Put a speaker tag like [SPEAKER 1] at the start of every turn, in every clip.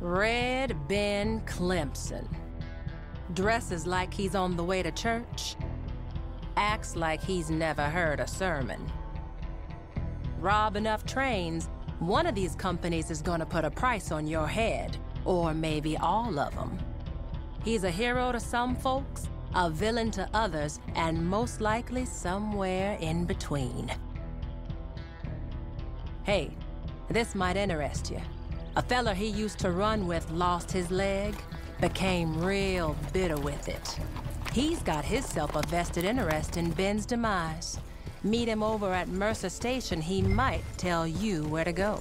[SPEAKER 1] Red Ben Clempson. Dresses like he's on the way to church. Acts like he's never heard a sermon. Rob enough trains, one of these companies is gonna put a price on your head, or maybe all of them. He's a hero to some folks, a villain to others, and most likely somewhere in between. Hey, this might interest you. A fella he used to run with lost his leg, became real bitter with it. He's got himself a vested interest in Ben's demise. Meet him over at Mercer Station, he might tell you where to go.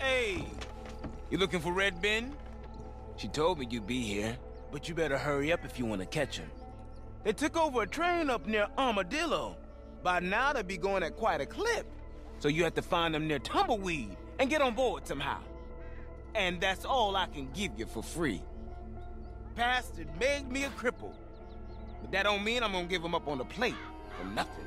[SPEAKER 2] Hey, you looking for Red Ben? She told me you'd be here, but you better hurry up if you want to catch him. They took over a train up near Armadillo. By now, they'd be going at quite a clip. So you have to find them near Tumbleweed and get on board somehow. And that's all I can give you for free. Bastard made me a cripple. But that don't mean I'm gonna give him up on the plate for nothing.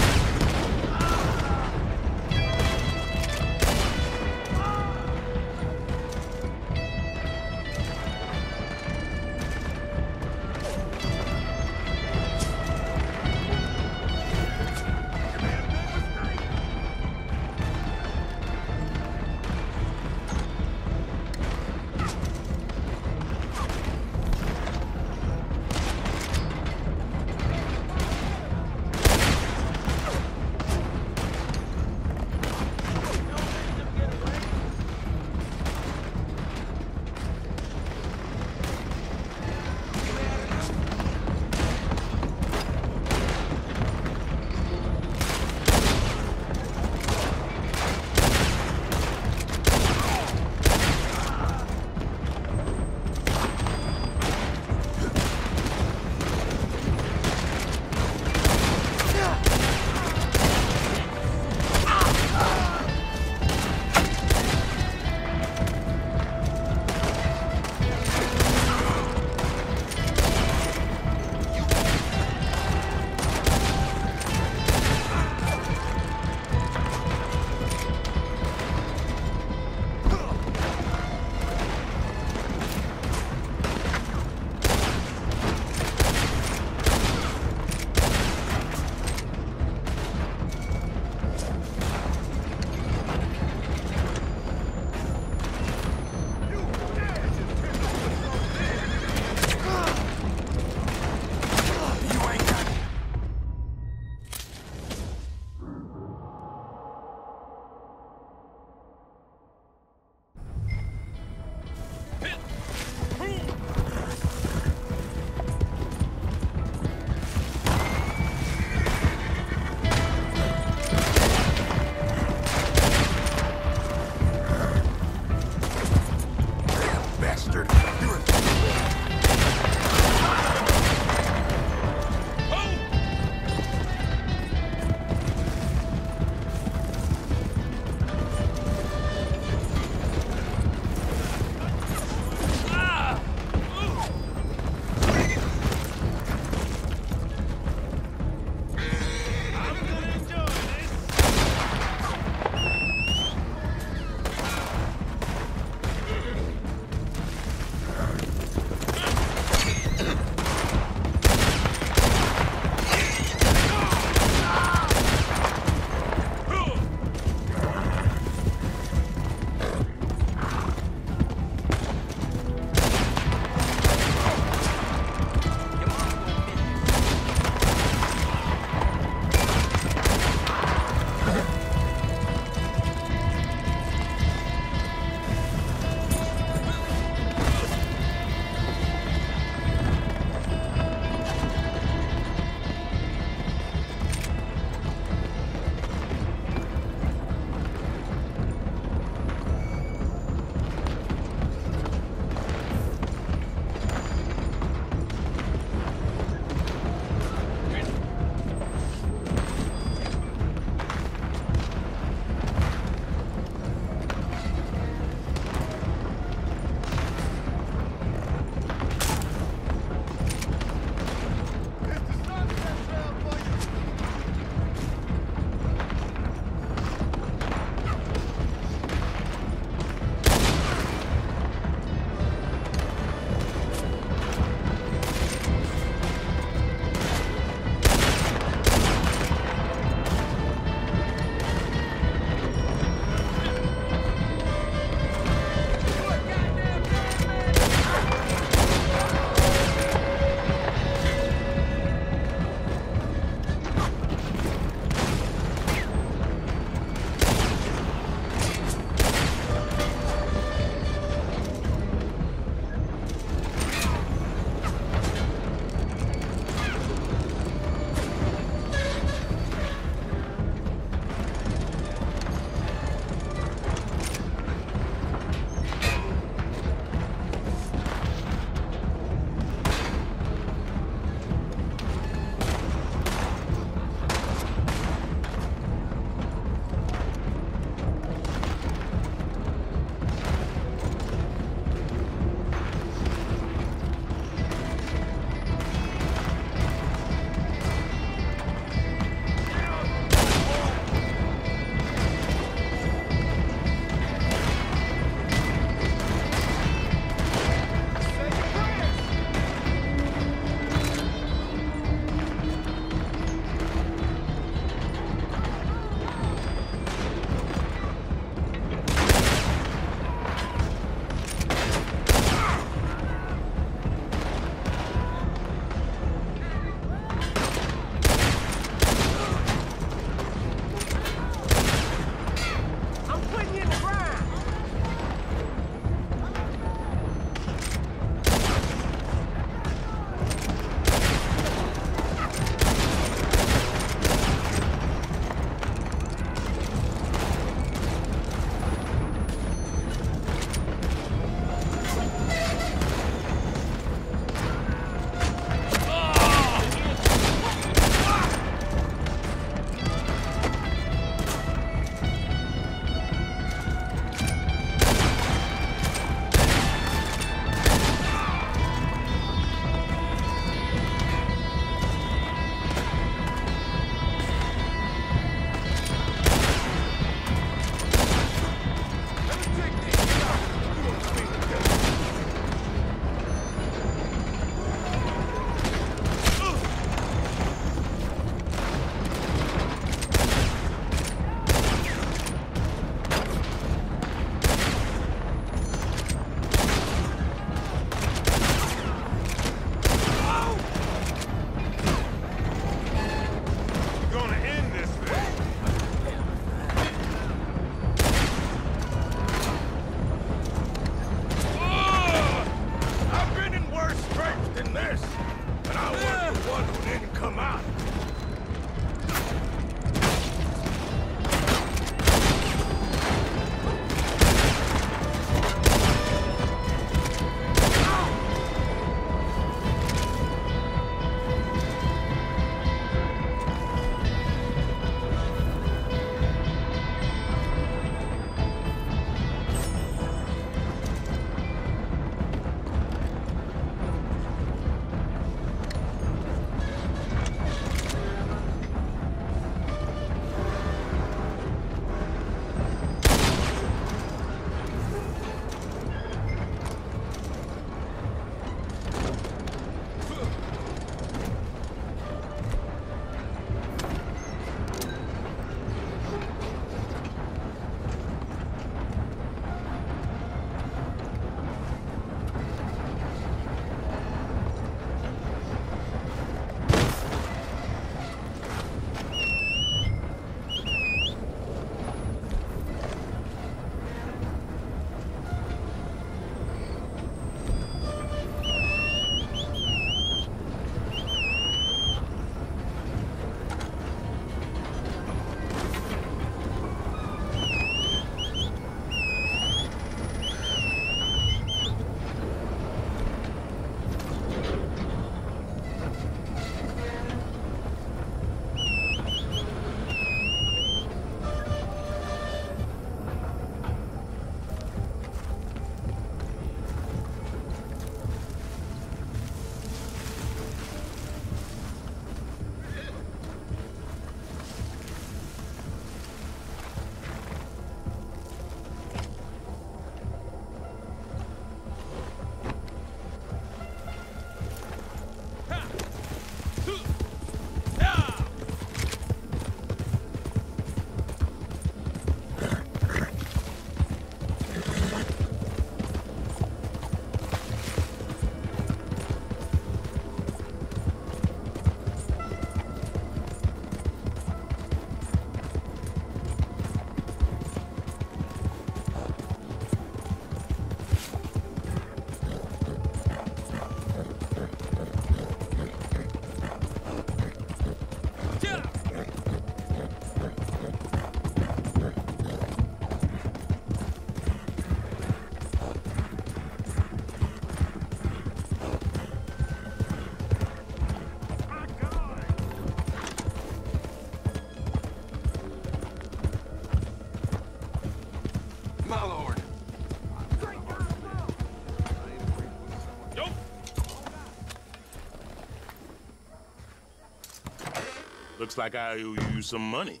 [SPEAKER 3] Looks like I owe you some money.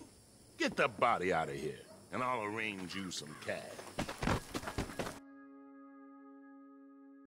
[SPEAKER 3] Get the body out of here, and I'll arrange you some cash.